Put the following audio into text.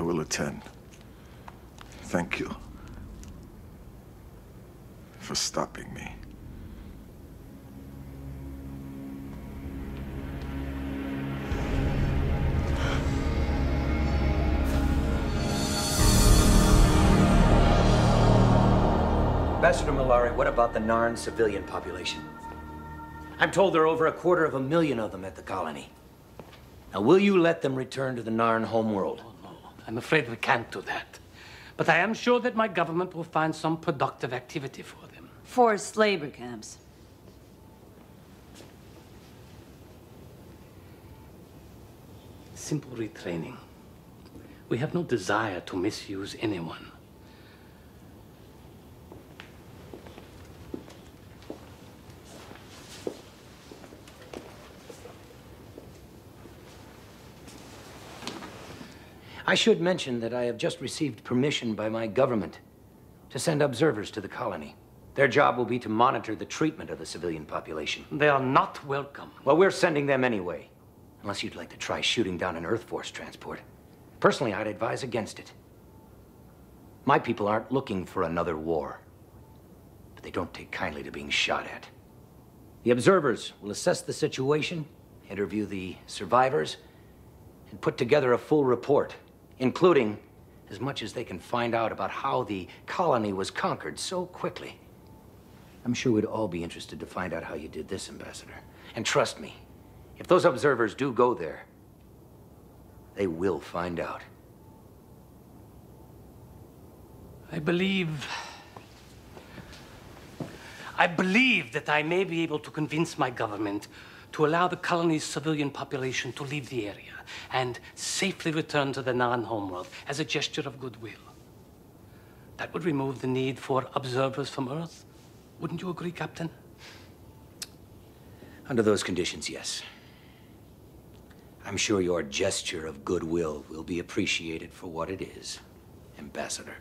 I will attend. Thank you for stopping me. Ambassador Mollari, what about the Narn civilian population? I'm told there are over a quarter of a million of them at the colony. Now, will you let them return to the Narn homeworld? I'm afraid we can't do that. But I am sure that my government will find some productive activity for them. Forced labor camps. Simple retraining. We have no desire to misuse anyone. I should mention that I have just received permission by my government to send observers to the colony. Their job will be to monitor the treatment of the civilian population. They are not welcome. Well, we're sending them anyway. Unless you'd like to try shooting down an Earth Force transport. Personally, I'd advise against it. My people aren't looking for another war. But they don't take kindly to being shot at. The observers will assess the situation, interview the survivors, and put together a full report, including as much as they can find out about how the colony was conquered so quickly. I'm sure we'd all be interested to find out how you did this, Ambassador. And trust me, if those observers do go there, they will find out. I believe. I believe that I may be able to convince my government to allow the colony's civilian population to leave the area and safely return to the Narn homeworld as a gesture of goodwill. That would remove the need for observers from Earth. Wouldn't you agree, Captain? Under those conditions, yes. I'm sure your gesture of goodwill will be appreciated for what it is, Ambassador.